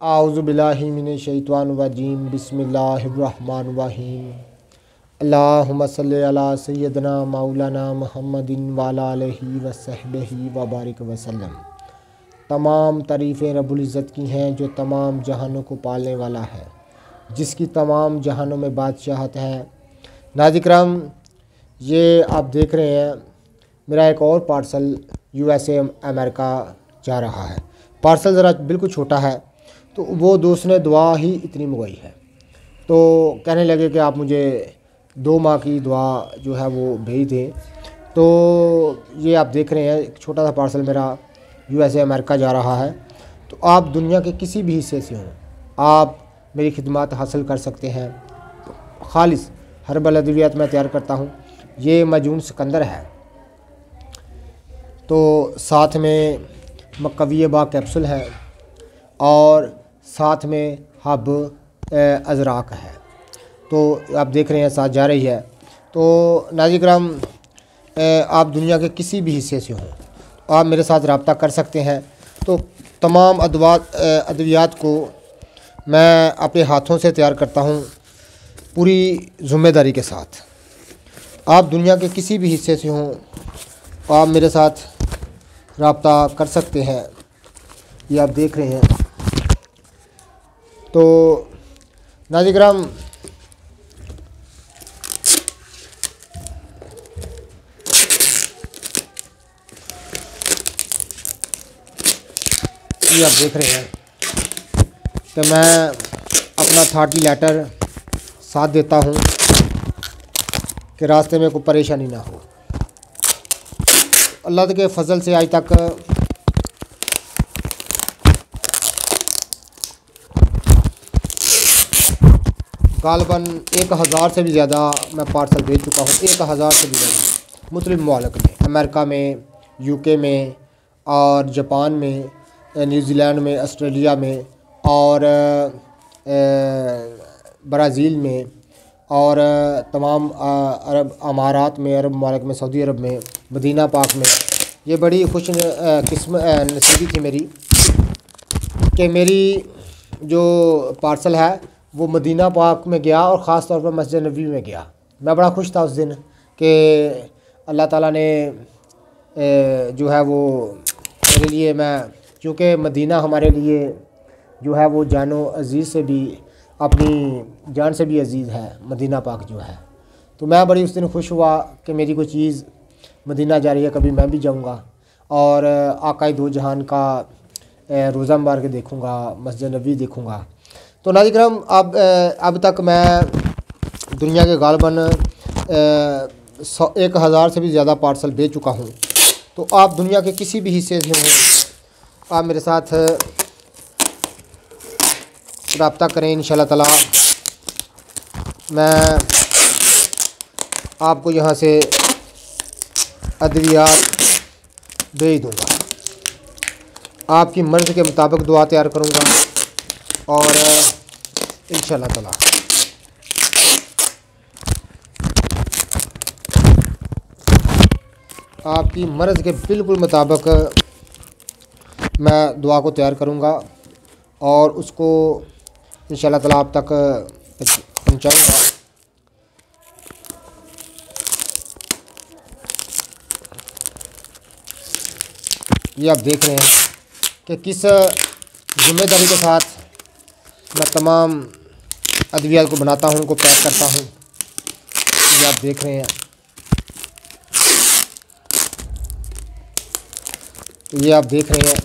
आउज़बिल्लिमिनशैतवानरजीम बिस्मिल्लाहिर्रहमानिर्रहीम अल्लाहुम्मा सल्लि सय्यदना मौलाना मुहम्मदिन वाला अलैहि वसहबिहि व बारिक वसल्लम तमाम तारीफ़ें रब्बुल की हैं, जो तमाम जहानों को पालने वाला है, जिसकी तमाम जहानों में बादशाहत है। नाजिक्रम ये आप देख रहे हैं, मेरा एक और पार्सल यू यूएसए अमेरिका जा रहा है। पार्सल ज़रा बिल्कुल छोटा है तो वो दोस्त ने दुआ ही इतनी मंगवाई है। तो कहने लगे कि आप मुझे दो माह की दुआ जो है वो भेज दें। तो ये आप देख रहे हैं, एक छोटा सा पार्सल मेरा यूएसए अमेरिका जा रहा है। तो आप दुनिया के किसी भी हिस्से से हों, आप मेरी खिदमत हासिल कर सकते हैं। खालिश हर्बल अद्वियात मैं तैयार करता हूँ। ये मजून सिकंदर है। तो साथ में मकवी बा कैप्सूल है। और साथ में हब अजराक है। तो आप देख रहे हैं, साथ जा रही है। तो नाजिक्राम आप दुनिया के किसी भी हिस्से से हों, आप मेरे साथ रबता कर सकते हैं। तो तमाम अदवा अद्वियात को मैं अपने हाथों से तैयार करता हूँ, पूरी ज़िम्मेदारी के साथ। आप दुनिया के किसी भी हिस्से से हों, आप मेरे साथ रबता कर सकते हैं। ये आप देख रहे हैं। तो नाजिग्राम ये आप देख रहे हैं। तो मैं अपना थार्टी लेटर साथ देता हूँ कि रास्ते में कोई परेशानी ना हो। अल्लाह के फजल से आज तक गालबन एक हज़ार से भी ज़्यादा मैं पार्सल भेज चुका हूँ, एक हज़ार से भी ज़्यादा। मुस्लिम ममालक में, अमेरिका में यूके में और जापान में न्यूजीलैंड में, ऑस्ट्रेलिया में और ब्राज़ील में और तमाम अरब अमारात में, अरब ममालक में, सऊदी अरब में, मदीना पाक में। ये बड़ी खुश किस्म नसीबी थी मेरी कि मेरी जो पार्सल है वो मदीना पाक में गया और ख़ास तौर पर मस्जिद नबी में गया। मैं बड़ा खुश था उस दिन कि अल्लाह ताला ने जो है वो मेरे लिए मैं क्योंकि मदीना हमारे लिए जो है वो जानो अज़ीज़ से भी, अपनी जान से भी अज़ीज़ है, मदीना पाक जो है। तो मैं बड़ी उस दिन खुश हुआ कि मेरी कोई चीज़ मदीना जा रही है, कभी मैं भी जाऊँगा और आकाई दो जहान का रोज़ा मार के देखूँगा, मस्जिद नबी देखूँगा। तो नाजिक्रम अब अब तक मैं दुनिया के गालबन एक हज़ार से भी ज़्यादा पार्सल भेज चुका हूँ। तो आप दुनिया के किसी भी हिस्से से हों, आप मेरे साथ रबता करें इन ताला। मैं आपको यहाँ से अद्वियात भेज दूँगा। आपकी मर्ज़ के मुताबिक दुआ तैयार करूँगा। और इन ताला आपकी मर्ज़ के बिल्कुल मुताबिक मैं दुआ को तैयार करूँगा और उसको इन ताला आप तक पहुँचाऊँगा। ये आप देख रहे हैं कि किस ज़िम्मेदारी के साथ मैं तमाम अद्वियात को बनाता हूँ, उनको पैक करता हूँ। ये आप देख रहे हैं। ये आप देख रहे हैं।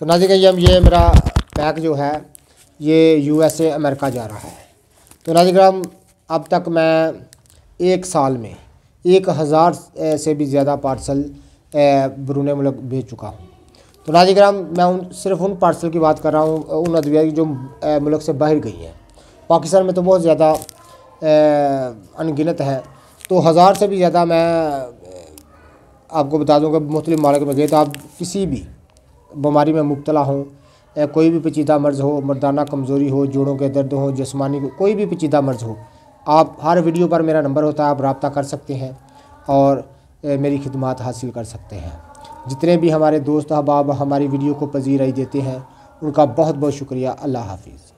तो नाजिक ये मेरा पैक जो है, ये यूएसए अमेरिका जा रहा है। तो नाजिक अब तक मैं एक साल में एक हज़ार से भी ज़्यादा पार्सल बरून मुल्क भेज चुका हूँ। तो नाजिग्राम मैं उन, सिर्फ़ उन पार्सल की बात कर रहा हूँ, उन अदविया की जो मुल्क से बाहर गई हैं। पाकिस्तान में तो बहुत ज़्यादा अनगिनत है। तो हज़ार से भी ज़्यादा मैं आपको बता दूँ कि मालक में गए तो आप किसी भी बीमारी में मुबतला हों कोई भी पेचीदा मर्ज़ हो, मर्दाना कमज़ोरी हो, जोड़ों के दर्द हो, जस्मानी कोई भी पेचीदा मर्ज़ हो आप हर वीडियो पर मेरा नंबर होता है, आप रबता कर सकते हैं और मेरी खिदमत हासिल कर सकते हैं। जितने भी हमारे दोस्त अहबाब हमारी वीडियो को पजीराई देते हैं, उनका बहुत बहुत शुक्रिया। अल्लाह हाफिज़।